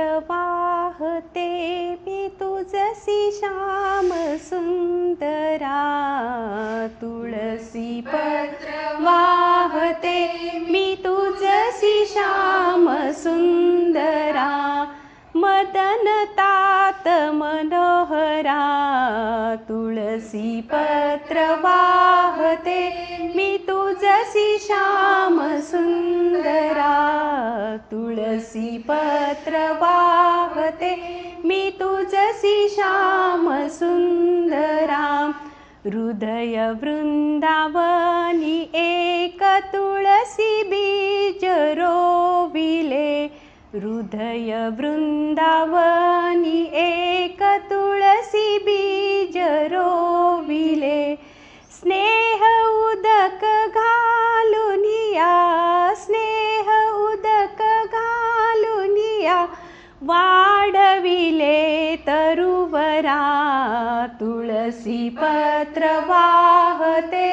वाहते मी तुझसी श्याम सुंदरा तुळसी वाहते मी तुझसी श्याम सुंदरा मदन तात मनोहरा तुळसी पत्र वाहते मी तुझसी श्याम सुंदरा सी पत्र वाहते मी तुझसी श्याम सुंदराम हृदय वृंदावनी एक तुळसी बीज रोविले हृदय वृंदावनी एक वाढविले तरुवरा तुळसी पत्र वाहते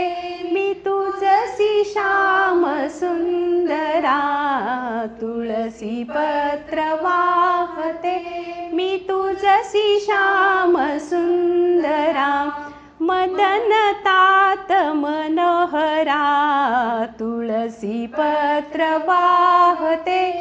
मी तुझसी श्याम सुंदरा तुळसी पत्र वाहते मी तुझसी श्याम सुंदरा मदन तात मनोहरा तुळसी पत्र वाहते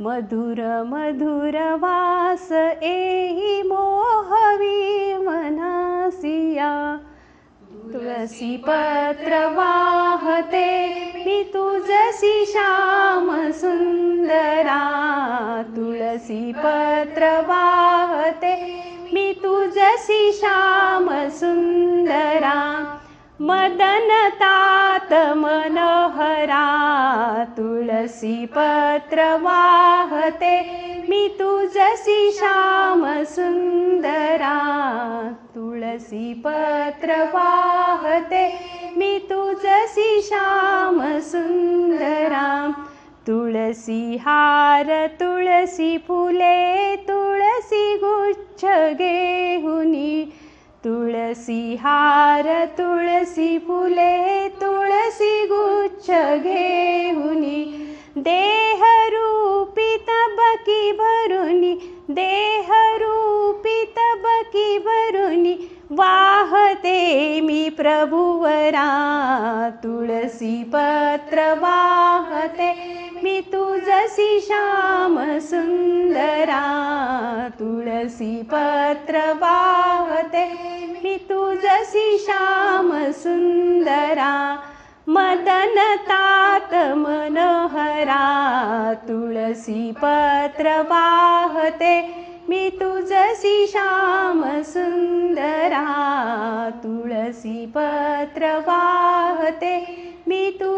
मधुर मधुर वास एहि मोहवी मनासिया तुलसी पत्र वाहते मी तुझसी श्याम सुंदरा तुलसी पत्र वाहते मी तुझसी श्याम सुंदरा मदन तात मन तुलसीपत्रवाहते वाहते मी जसि श्याम सुन्दरा तुलसी पत्र वाहते जसि श्याम सुन्दरा तुलसी तुलसी फुले तुलसी गुच्छ गेहुनी तुलसी फुले तु घे देहरूपी तबी भरी देहरूपी तबी भरी वाहते मी प्रभु तुलसी पत्र वाहते मि तु सी श्याम सुन्दरा तुलसी पत्र वाहते मी तु जी श्याम सुन्दरा मदन मदनतात् मनोहरा पत्र वाहते मी तु जीश्याम सुन्दरा पत्र वाहते मी तु